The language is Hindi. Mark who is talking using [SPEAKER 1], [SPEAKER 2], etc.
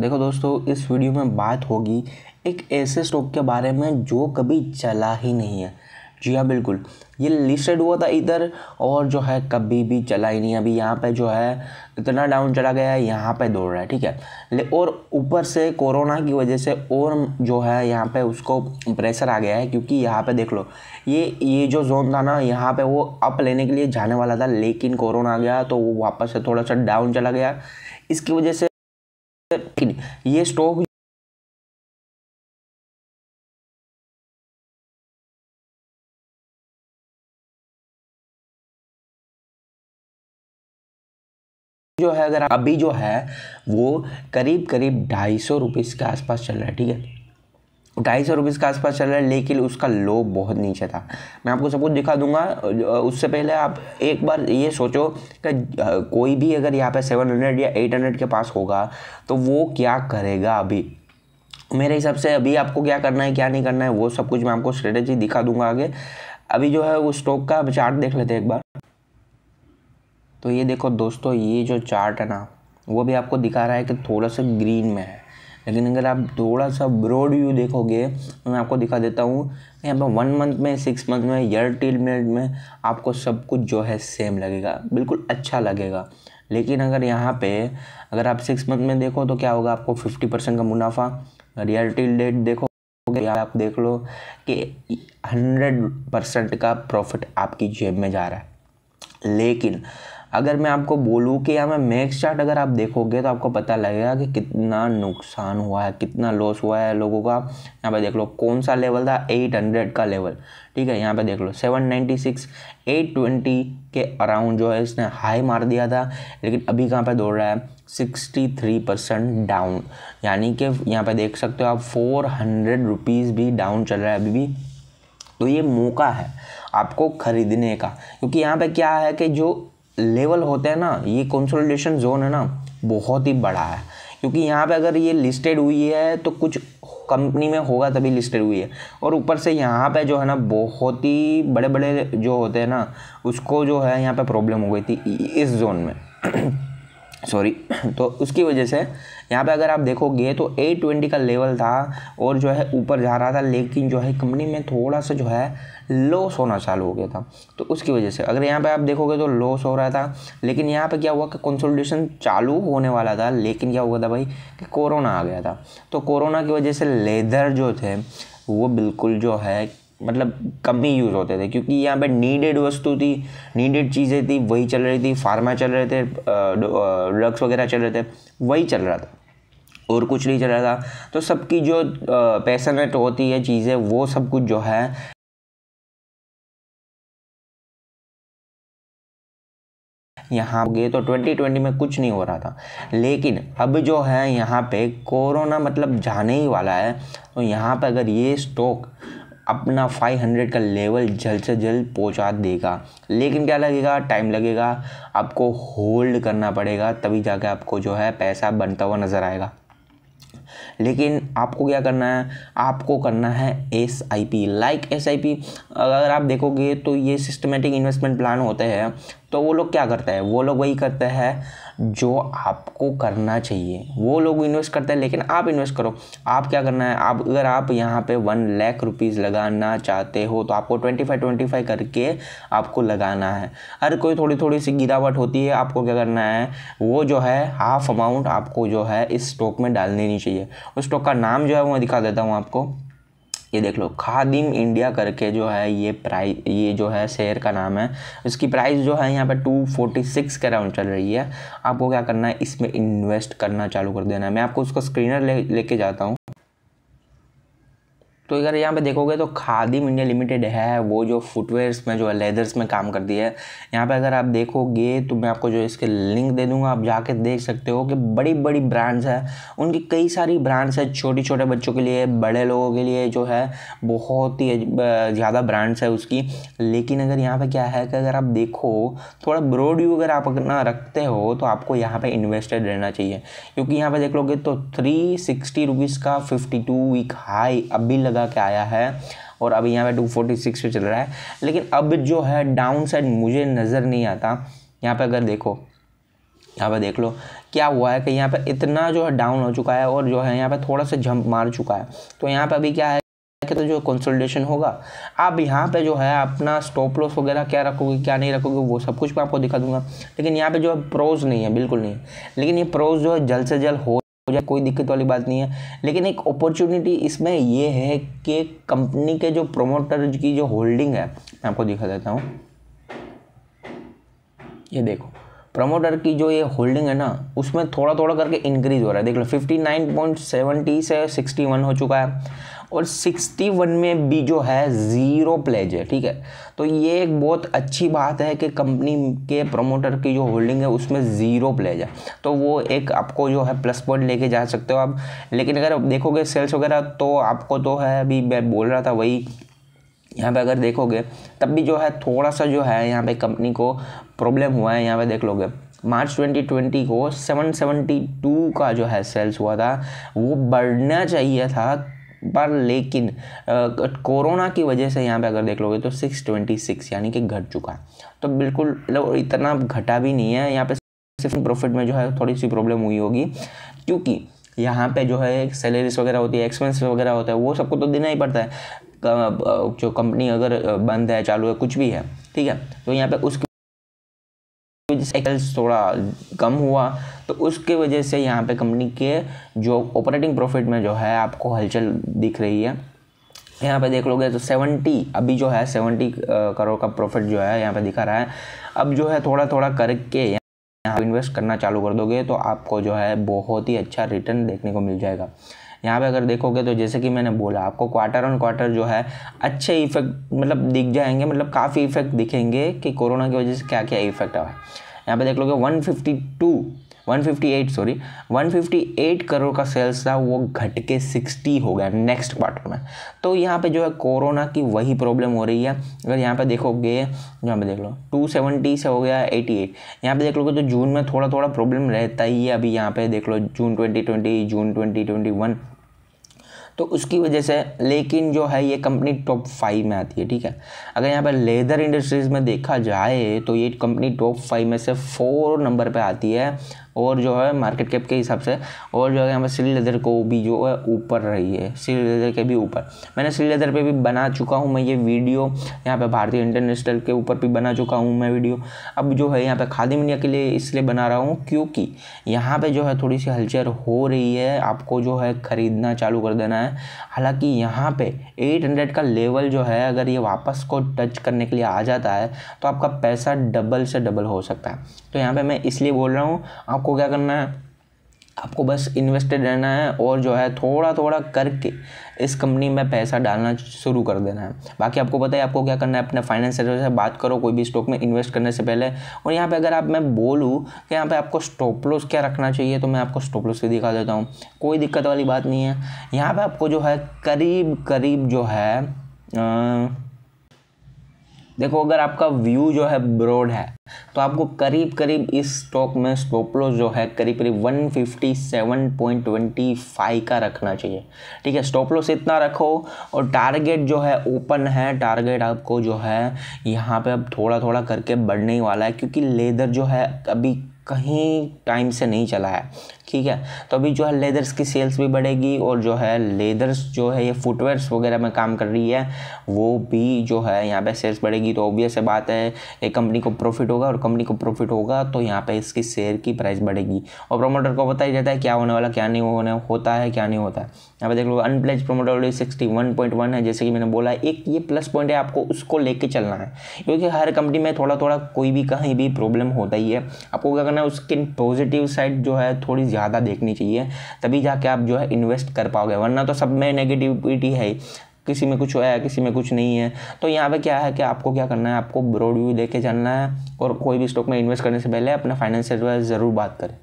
[SPEAKER 1] देखो दोस्तों, इस वीडियो में बात होगी एक ऐसे स्टॉक के बारे में जो कभी चला ही नहीं है। जी हाँ बिल्कुल। ये लिस्टेड हुआ था इधर और जो है कभी भी चला ही नहीं अभी यहाँ पे जो है इतना डाउन चला गया है, यहाँ पे दौड़ रहा है, ठीक है? ले, और ऊपर से कोरोना की वजह से और जो है यहाँ पे उसको प्रेशर आ गया है, क्योंकि यहाँ पे देख लो, ये ये जो जोन था ना, यहाँ पे वो अप लेने के लिए जाने वाला था, लेकिन कोरोना आ गया तो वो वापस से थोड़ा सा डाउन चला गया। इसकी वजह से ये स्टॉक जो है, अगर अभी जो है, वो करीब करीब ढाई सौ रुपीज़ के आसपास चल रहा है, ठीक है? ढाई सौ रुपीज़ के आसपास चल रहा है, लेकिन उसका लो बहुत नीचे था। मैं आपको सब कुछ दिखा दूँगा उससे पहले आप एक बार ये सोचो कि कोई भी अगर यहाँ पे सेवन हंड्रेड या एट हंड्रेड के पास होगा तो वो क्या करेगा अभी? मेरे हिसाब से अभी आपको क्या करना है, क्या नहीं करना है, वो सब कुछ मैं आपको स्ट्रेटेजी दिखा दूँगा आगे। अभी जो है वो स्टॉक का चार्ट देख लेते एक बार। तो ये देखो दोस्तों, ये जो चार्ट है ना, वो भी आपको दिखा रहा है कि थोड़ा सा ग्रीन में है। लेकिन अगर आप थोड़ा सा ब्रॉड व्यू देखोगे तो मैं आपको दिखा देता हूँ, यहाँ पर वन मंथ में सिक्स मंथ में ईयर टिल मिनट में आपको सब कुछ जो है सेम लगेगा, बिल्कुल अच्छा लगेगा। लेकिन अगर यहाँ पे, अगर आप सिक्स मंथ में देखो तो क्या होगा, आपको फिफ्टी परसेंट का मुनाफा। टिल डेट देखो आप देख लो कि हंड्रेड परसेंट का प्रॉफिट आपकी जेब में जा रहा है। लेकिन अगर मैं आपको बोलूँ कि यहाँ में मैक्स चार्ट अगर आप देखोगे तो आपको पता लगेगा कि कितना नुकसान हुआ है, कितना लॉस हुआ है लोगों का। यहाँ पे देख लो, कौन सा लेवल था? 800 का लेवल ठीक है, यहाँ पे देख लो 796 820 के अराउंड जो है इसने हाई मार दिया था, लेकिन अभी कहाँ पे दौड़ रहा है? 63 परसेंट डाउन यानी कि यहाँ पे देख सकते हो आप फोर हंड्रेड रुपीज़ भी डाउन चल रहा है अभी भी। तो ये मौका है आपको खरीदने का, क्योंकि यहाँ पे क्या है कि जो लेवल होते हैं ना, ये कंसोलिडेशन जोन है ना, बहुत ही बड़ा है। क्योंकि यहाँ पे अगर ये लिस्टेड हुई है तो कुछ कंपनी में होगा तभी लिस्टेड हुई है। और ऊपर से यहाँ पे जो है ना, बहुत ही बड़े बड़े जो होते हैं ना, उसको जो है यहाँ पे प्रॉब्लम हो गई थी इस जोन में। सॉरी तो उसकी वजह से यहाँ पे अगर आप देखोगे तो ए ट्वेंटी का लेवल था और जो है ऊपर जा रहा था, लेकिन जो है कंपनी में थोड़ा सा जो है लॉस होना चालू हो गया था। तो उसकी वजह से अगर यहाँ पे आप देखोगे तो लॉस हो रहा था, लेकिन यहाँ पे क्या हुआ कि कंसोलिडेशन चालू होने वाला था, लेकिन क्या हुआ था भाई कि कोरोना आ गया था। तो कोरोना की वजह से लेदर जो थे, वो बिल्कुल जो है मतलब कम ही यूज़ होते थे, क्योंकि यहाँ पे नीडेड वस्तु थी नीडेड चीज़ें थी, वही चल रही थी फार्मा चल रहे थे ड्रग्स वगैरह चल रहे थे, वही चल रहा था, और कुछ नहीं चल रहा था। तो सबकी जो पैसनेट होती है चीज़ें, वो सब कुछ जो है, यहाँ गए तो 2020 में कुछ नहीं हो रहा था। लेकिन अब जो है, यहाँ पे कोरोना मतलब जाने ही वाला है तो यहाँ पे अगर ये स्टॉक अपना 500 का लेवल जल्द से जल्द पहुँचा देगा। लेकिन क्या लगेगा? टाइम लगेगा। आपको होल्ड करना पड़ेगा, तभी जाके आपको जो है पैसा बनता हुआ नज़र आएगा। लेकिन आपको क्या करना है? आपको करना है S I P like S I P अगर आप देखोगे तो ये सिस्टमेटिक इन्वेस्टमेंट प्लान होते हैं। तो वो लोग क्या करते हैं? वो लोग वही करते हैं जो आपको करना चाहिए, वो लोग इन्वेस्ट करते हैं, लेकिन आप इन्वेस्ट करो। आप क्या करना है? आप, अगर आप यहाँ पे वन लाख रुपीज़ लगाना चाहते हो तो आपको ट्वेंटी फाइव ट्वेंटी फाइव करके आपको लगाना है। हर कोई थोड़ी थोड़ी सी गिरावट होती है, आपको क्या करना है? वो जो है हाफ़ अमाउंट आपको जो है, इस स्टॉक में डाल देनी चाहिए। उस स्टॉक का नाम जो है, वो मैं दिखा देता हूँ आपको। ये देख लो, खादिम इंडिया करके जो है ये प्राइस ये जो है शेयर का नाम है। इसकी प्राइस जो है यहाँ पर टू फोर्टी सिक्स के राउंड चल रही है। आपको क्या करना है, इसमें इन्वेस्ट करना चालू कर देना है। मैं आपको उसका स्क्रीनर ले, लेके जाता हूँ। तो अगर यहाँ पे देखोगे तो खादिम इंडिया लिमिटेड है, वो जो फुटवेयर्स में, जो है लेदर्स में काम करती है। यहाँ पे अगर आप देखोगे तो मैं आपको जो इसके लिंक दे दूँगा, आप जाके देख सकते हो कि बड़ी बड़ी ब्रांड्स हैं। उनकी कई सारी ब्रांड्स हैं छोटे छोटे बच्चों के लिए, बड़े लोगों के लिए जो है, बहुत ही ज़्यादा ब्रांड्स है उसकी। लेकिन अगर यहाँ पर क्या है कि अगर आप देखो, थोड़ा ब्रॉड व्यू अगर आप अपना रखते हो तो आपको यहाँ पर इन्वेस्टेड रहना चाहिए। क्योंकि यहाँ पर देख लोगे तो थ्री सिक्सटी का फिफ्टी टू वीक हाई अभी लगा लगा के आया है और अभी यहाँ पे टू फोर्टी सिक्स पे चल रहा है। लेकिन अब जो है डाउन साइड मुझे नज़र नहीं आता। यहाँ पे अगर देखो, यहाँ पे देख लो, क्या हुआ है कि यहाँ पे इतना जो है डाउन हो चुका है और जो है यहाँ पे थोड़ा सा जंप मार चुका है। तो यहाँ पे अभी क्या है कि तो जो कंसोलिडेशन होगा। आप यहाँ पे जो है अपना स्टॉप लॉस वगैरह क्या रखोगे, क्या नहीं रखोगे, वो सब कुछ मैं आपको दिखा दूँगा। लेकिन यहाँ पे जो है प्रोज नहीं है, बिल्कुल नहीं। लेकिन ये प्रोज जो है जल्द से जल्द हो जाए कोई दिक्कत वाली बात नहीं है। लेकिन एक अपॉर्चुनिटी इसमें ये है कि कंपनी के जो प्रोमोटर की जो होल्डिंग है, मैं आपको दिखा देता हूँ। ये देखो प्रमोटर की जो ये होल्डिंग है ना, उसमें थोड़ा थोड़ा करके इंक्रीज हो रहा है। देख लो फिफ्टी नाइन पॉइंट सेवेंटी से सिक्सटी वन हो चुका है। और 61 में भी जो है ज़ीरो प्लेज है, ठीक है? तो ये एक बहुत अच्छी बात है कि कंपनी के प्रमोटर की जो होल्डिंग है, उसमें ज़ीरो प्लेज है। तो वो एक आपको जो है प्लस पॉइंट लेके जा सकते हो आप। लेकिन अगर देखोगे सेल्स वगैरह तो आपको तो है, अभी मैं बोल रहा था वही, यहाँ पे अगर देखोगे, तब भी जो है थोड़ा सा जो है यहाँ पे कंपनी को प्रॉब्लम हुआ है, यहाँ पे देख लोगे। मार्च 2020 को 772 का जो है सेल्स हुआ था, वो बढ़ना चाहिए था पर लेकिन कोरोना की वजह से यहाँ पे अगर देख लोगे तो 626 यानी कि घट चुका है। तो बिल्कुल मतलब इतना घटा भी नहीं है, यहाँ पे सिर्फ़ प्रॉफिट में जो है थोड़ी सी प्रॉब्लम हुई होगी, क्योंकि यहाँ पे जो है सैलरीज वगैरह होती है एक्सपेंस वगैरह होता है, वो सबको तो देना ही पड़ता है। जो कंपनी अगर बंद है, चालू है, कुछ भी है, ठीक है? तो यहाँ पे उसकी थोड़ा कम हुआ तो उसके वजह से यहाँ पे कंपनी के जो ऑपरेटिंग प्रॉफिट में जो है आपको हलचल दिख रही है। यहाँ पे देख लोगे तो सेवेंटी अभी जो है सेवेंटी करोड़ का प्रॉफिट जो है यहाँ पे दिखा रहा है। अब जो है थोड़ा थोड़ा करके यहाँ इन्वेस्ट करना चालू कर दोगे तो आपको जो है बहुत ही अच्छा रिटर्न देखने को मिल जाएगा। यहाँ पे अगर देखोगे तो जैसे कि मैंने बोला, आपको क्वार्टर ऑन क्वार्टर जो है अच्छे इफ़ेक्ट मतलब दिख जाएँगे मतलब काफ़ी इफ़ेक्ट दिखेंगे कि कोरोना की वजह से क्या क्या इफ़ेक्ट आया। यहाँ पे देख लोगे 152 158 सॉरी 158 करोड़ का सेल्स था, वो घट के 60 हो गया नेक्स्ट क्वार्टर में। तो यहाँ पे जो है कोरोना की वही प्रॉब्लम हो रही है। अगर यहाँ पे देखोगे, यहाँ पे देख लो 270 से हो गया 88 यहाँ पे देख लोगे तो जून में थोड़ा थोड़ा प्रॉब्लम रहता ही है अभी यहाँ पे। देख लो, जून 2020 जून 2021 तो उसकी वजह से लेकिन जो है ये कंपनी टॉप फाइव में आती है, ठीक है? अगर यहाँ पर लेदर इंडस्ट्रीज़ में देखा जाए तो ये कंपनी टॉप फाइव में से फोर नंबर पर आती है और जो है मार्केट कैप के हिसाब से और जो है यहाँ पर सिल लेदर को भी जो है ऊपर रही है सिल लेदर के भी ऊपर। मैंने सिल लेदर पे भी बना चुका हूँ मैं ये वीडियो यहाँ पे भारतीय इंटरनेशनल के ऊपर भी बना चुका हूँ मैं वीडियो अब जो है यहाँ पे खादी मीडिया के लिए इसलिए बना रहा हूँ क्योंकि यहाँ पर जो है थोड़ी सी हलचल हो रही है, आपको जो है ख़रीदना चालू कर देना है। हालाँकि यहाँ पे 800 का लेवल जो है, अगर ये वापस को टच करने के लिए आ जाता है तो आपका पैसा डबल से डबल हो सकता है। तो यहाँ पे मैं इसलिए बोल रहा हूँ, आपको क्या करना है? आपको बस इन्वेस्टेड रहना है और जो है थोड़ा थोड़ा करके इस कंपनी में पैसा डालना शुरू कर देना है। बाकी आपको पता है आपको क्या करना है अपने फाइनेंस से बात करो कोई भी स्टॉक में इन्वेस्ट करने से पहले। और यहाँ पे अगर आप मैं बोलूँ कि यहाँ पे आपको स्टॉप लॉस क्या रखना चाहिए तो मैं आपको स्टॉप लॉस भी दिखा देता हूँ। कोई दिक्कत वाली बात नहीं है। यहाँ पर आपको जो है करीब करीब जो है आ, देखो, अगर आपका व्यू जो है ब्रॉड है तो आपको करीब करीब इस स्टॉक में स्टॉप लॉस जो है करीब करीब 157.25 का रखना चाहिए। ठीक है स्टॉप लॉस इतना रखो और टारगेट जो है ओपन है टारगेट आपको जो है यहाँ पे अब थोड़ा थोड़ा करके बढ़ने ही वाला है, क्योंकि लेदर जो है अभी कहीं टाइम से नहीं चला है, ठीक है? तो अभी जो है लेदर्स की सेल्स भी बढ़ेगी और जो है लेदर्स जो है, ये फुटवेयर्स वगैरह में काम कर रही है, वो भी जो है यहाँ पे सेल्स बढ़ेगी। तो ऑब्वियस बात है, एक कंपनी को प्रॉफिट होगा और कंपनी को प्रॉफिट होगा तो यहाँ पे इसकी शेयर की प्राइस बढ़ेगी। और प्रोमोटर को बताया जाता है क्या होने वाला, क्या नहीं होने, होता है, क्या नहीं होता है। यहाँ पे देख लो unpledged promoter sixty one point one है, जैसे कि मैंने बोला, एक ये प्लस पॉइंट है आपको, उसको लेके चलना है। क्योंकि हर कंपनी में थोड़ा थोड़ा कोई भी कहीं भी प्रॉब्लम होता ही है। आपको क्या करना है उसकी पॉजिटिव साइड जो है थोड़ी ज़्यादा देखनी चाहिए, तभी जाके आप जो है इन्वेस्ट कर पाओगे, वरना तो सब में नेगेटिविटी है किसी में कुछ है, किसी में कुछ नहीं है। तो यहाँ पे क्या है कि आपको क्या करना है, आपको ब्रॉड व्यू लेके चलना है और कोई भी स्टॉक में इन्वेस्ट करने से पहले अपना फाइनेंशियल ज़रूर बात करें।